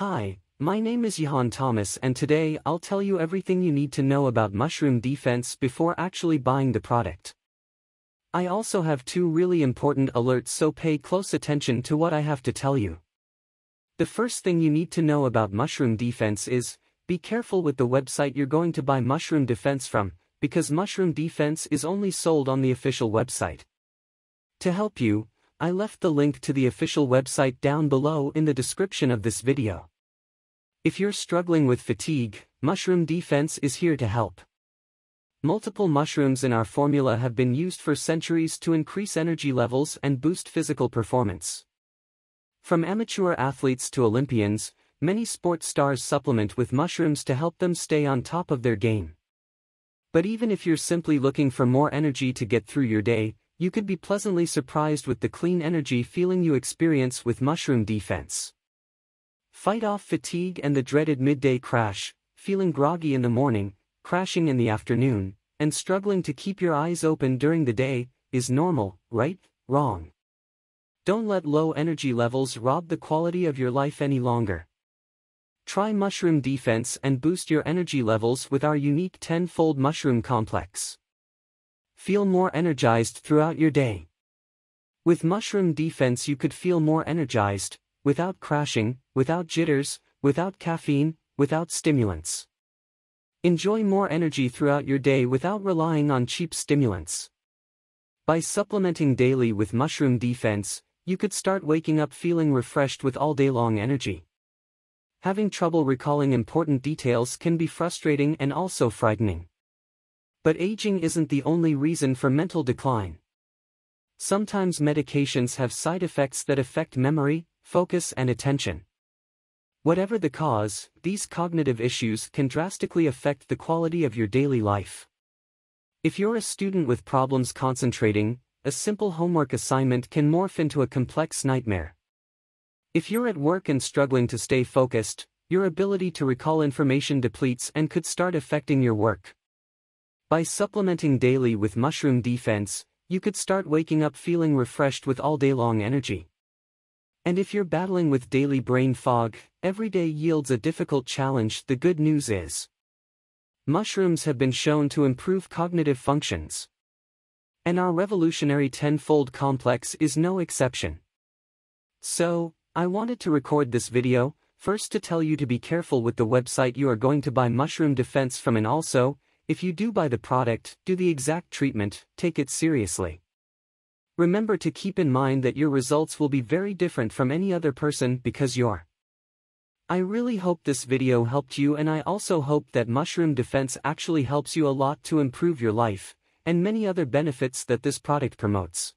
Hi, my name is Johan Thomas and today I'll tell you everything you need to know about mushroom defense before actually buying the product. I also have two really important alerts so pay close attention to what I have to tell you. The first thing you need to know about mushroom defense is, be careful with the website you're going to buy mushroom defense from, because mushroom defense is only sold on the official website. To help you, I left the link to the official website down below in the description of this video. If you're struggling with fatigue, Mushroom Defense is here to help. Multiple mushrooms in our formula have been used for centuries to increase energy levels and boost physical performance. From amateur athletes to Olympians, many sports stars supplement with mushrooms to help them stay on top of their game. But even if you're simply looking for more energy to get through your day, you could be pleasantly surprised with the clean energy feeling you experience with mushroom defense. Fight off fatigue and the dreaded midday crash, feeling groggy in the morning, crashing in the afternoon, and struggling to keep your eyes open during the day, is normal, right? Wrong. Don't let low energy levels rob the quality of your life any longer. Try Mushroom Defense and boost your energy levels with our unique 10-fold mushroom complex feel more energized throughout your day. With mushroom defense you could feel more energized, without crashing, without jitters, without caffeine, without stimulants. Enjoy more energy throughout your day without relying on cheap stimulants. By supplementing daily with mushroom defense, you could start waking up feeling refreshed with all day long energy. Having trouble recalling important details can be frustrating and also frightening. But aging isn't the only reason for mental decline. Sometimes medications have side effects that affect memory, focus and attention. Whatever the cause, these cognitive issues can drastically affect the quality of your daily life. If you're a student with problems concentrating, a simple homework assignment can morph into a complex nightmare. If you're at work and struggling to stay focused, your ability to recall information depletes and could start affecting your work. By supplementing daily with mushroom defense, you could start waking up feeling refreshed with all day long energy. And if you're battling with daily brain fog, every day yields a difficult challenge, the good news is. Mushrooms have been shown to improve cognitive functions. And our revolutionary tenfold complex is no exception. So, I wanted to record this video, first to tell you to be careful with the website you are going to buy mushroom defense from and also, if you do buy the product, do the exact treatment, take it seriously. Remember to keep in mind that your results will be very different from any other person because you're. I really hope this video helped you and I also hope that Mushroom Defense actually helps you a lot to improve your life, and many other benefits that this product promotes.